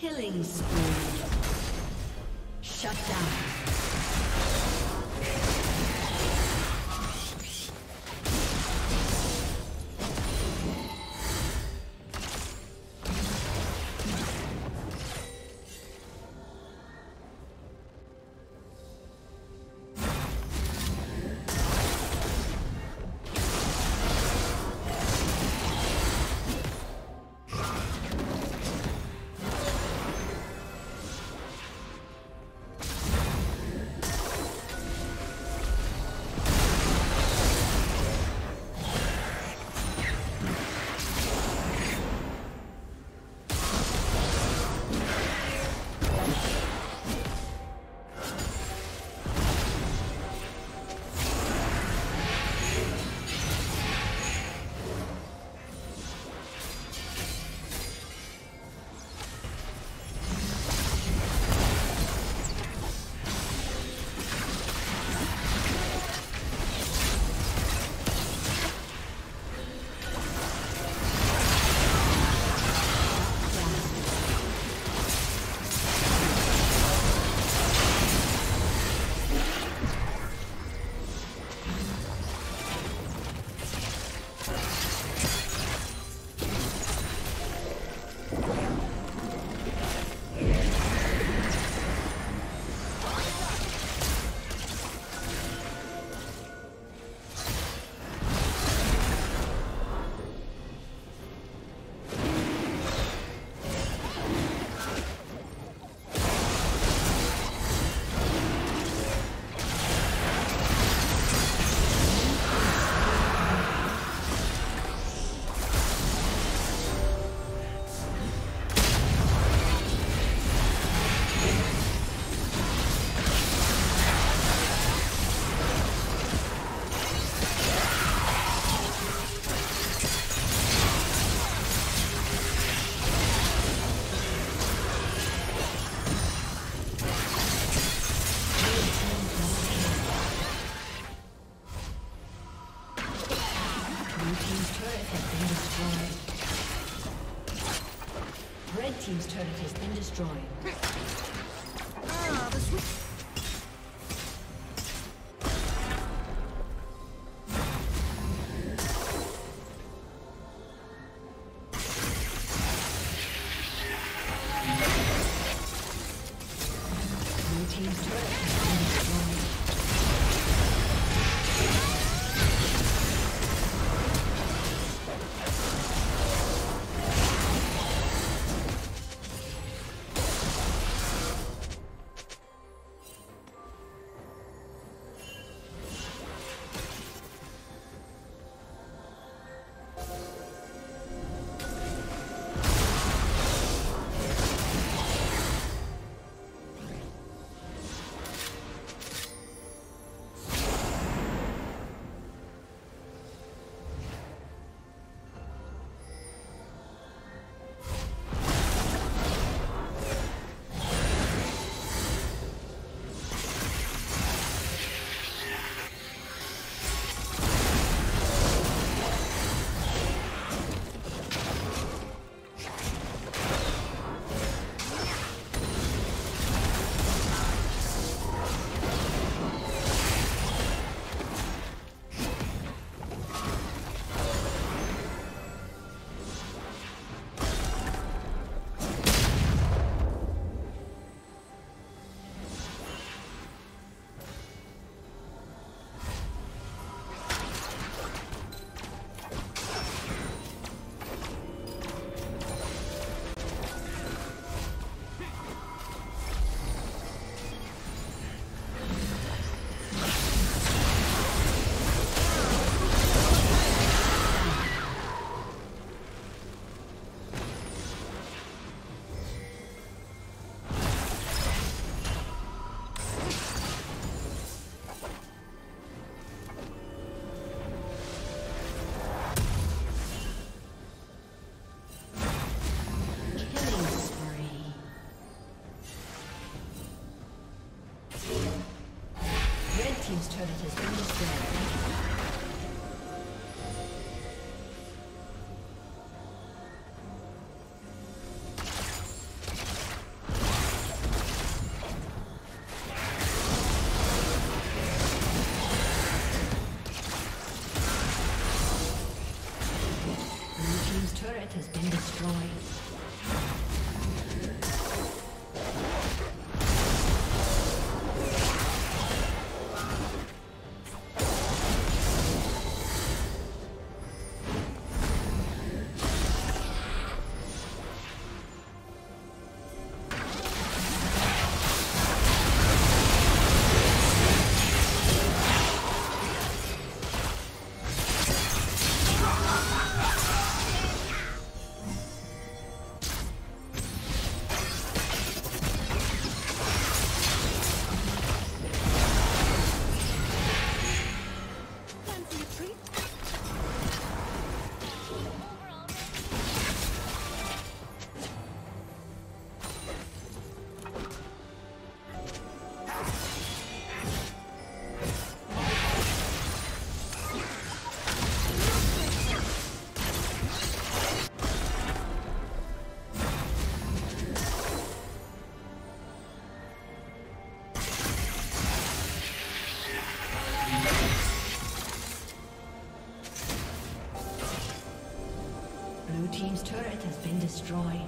Killing spree. team's turret has been destroyed. Red team's turret has been destroyed. Ah, the switch. Destroyed.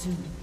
Soon.